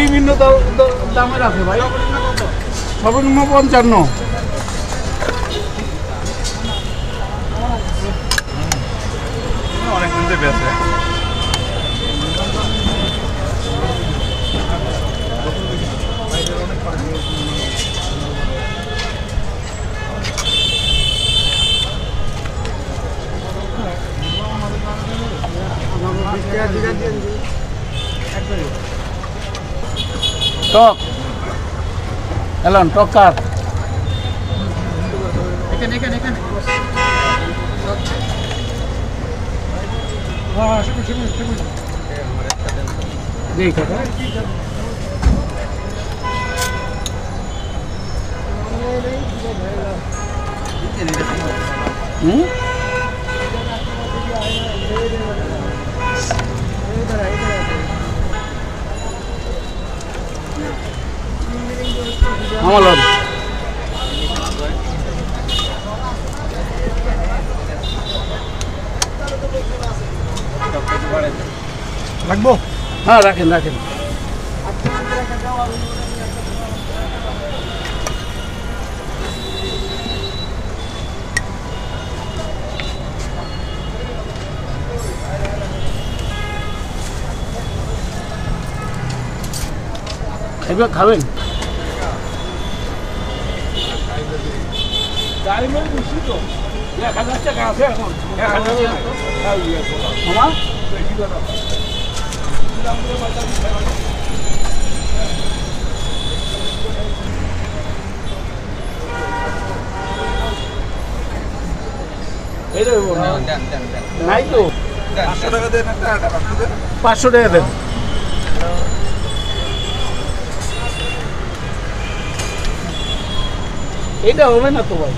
বিভিন্ন দামের আছে ভাই। সর্বনিম্ন পঞ্চান্ন। অনেক দিন থেকে বেঁচে। টক এলন টক কার এখানে এখানে এখানে যেই কথা হুম আমার লন লাগবো? হ্যাঁ রাখেন রাখেন। এবার খাবেন? রে বাবা। নাই তো। পাঁচশো টাকা দেন। পাঁচশো টাকা দেন। এইটা হবে না তো ভাই?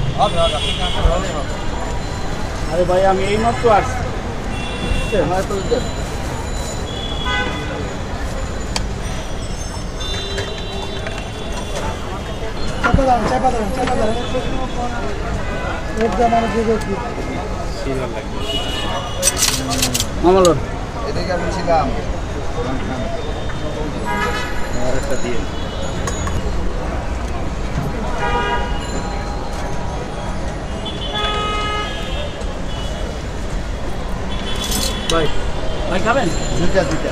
আরে ভাই আমি এই মাত্র আসছি বুঝছেন? চাপা দাঁড়ান চাপা দাঁড়ান চাপা দাঁড়ান একদম আমার দিকে একটু। মামা লোন আমি ছিলাম। আরেকটা দিয়ে। ভাই। ভাই খাবেন? দুইটা দুইটা।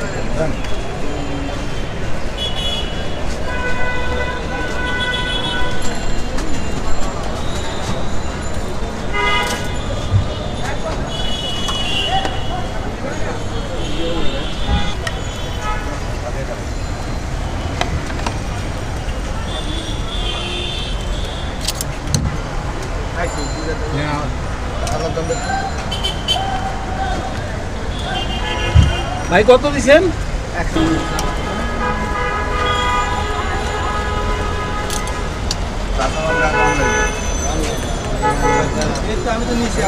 ভাই কত দিছেন? আমি তো নিচ্ছি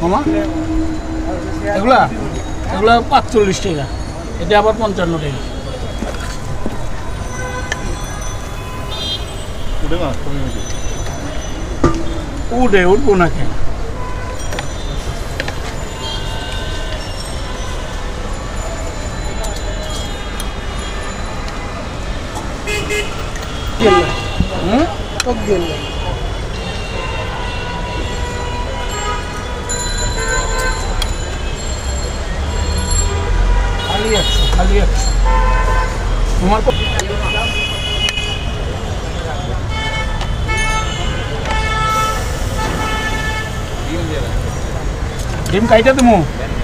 মামা? এগুলা? এগুলা পাঁচচল্লিশ টাকা। এটা আবার পঞ্চান্ন টাকা। উঠে উঠবো না কেন? হুম? টক দিয়ে দিলাম। খালি একশো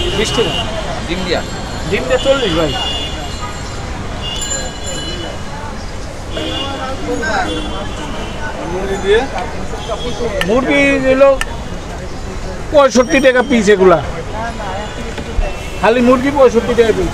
বিশ টাকা ডিম দিয়া। ডিম দিয়ে চল্লিশ ভাই। মুরগি দিল পঁয়ষট্টি টাকা পিস এগুলা। খালি মুরগি পঁয়ষট্টি টাকা পিস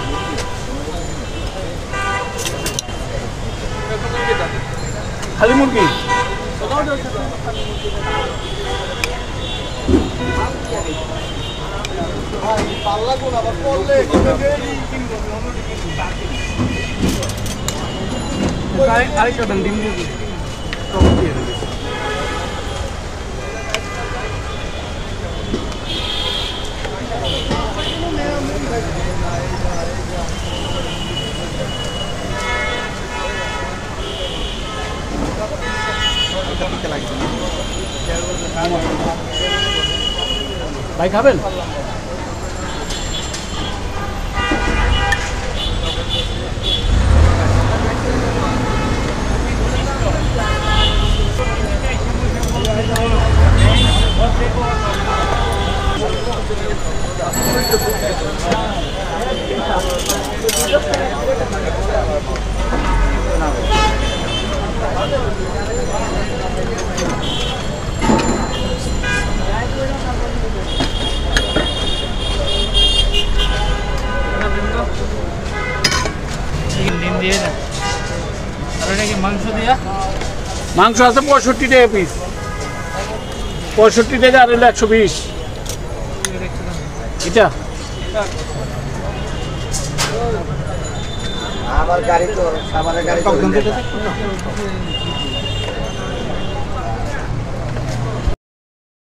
খালি মুরগি আরেকটা দেন ডিম দিয়ে দিন। টমেটো দিয়ে ভাই খাবেন ডিম মাংস আছে পঁয়ষট্টি টাকা পিস পঁয়ষট্টি টাকা আর হলো একশো বিশ। এটা? আমার গাড়ি তো আমার গাড়ি তো